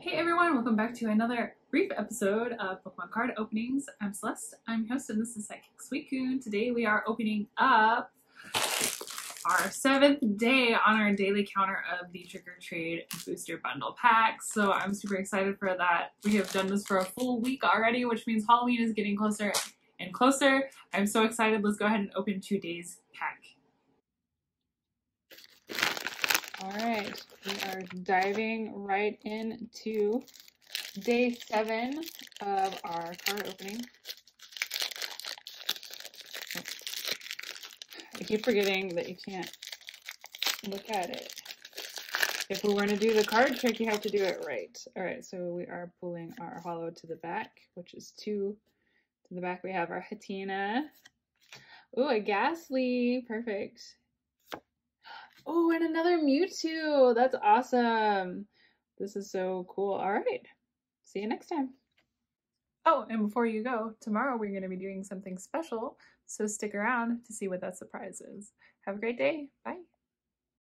Hey everyone, welcome back to another brief episode of Pokemon card openings. I'm Celeste, I'm your host, and this is Sidekick Suicune. Today we are opening up our seventh day on our daily counter of the Trick or Trade Booster Bundle Pack. So I'm super excited for that. We have done this for a full week already, which means Halloween is getting closer and closer. I'm so excited. Let's go ahead and open today's pack. All right, we are diving right into day seven of our card opening. I keep forgetting that you can't look at it. If we want to do the card trick, you have to do it right. All right, so we are pulling our holo to the back, which is two. To the back, we have our Hatenna. Oh, a Gastly. Perfect. Another Mewtwo. That's awesome. This is so cool. All right. See you next time. Oh, and before you go, tomorrow we're going to be doing something special, so stick around to see what that surprise is. Have a great day. Bye.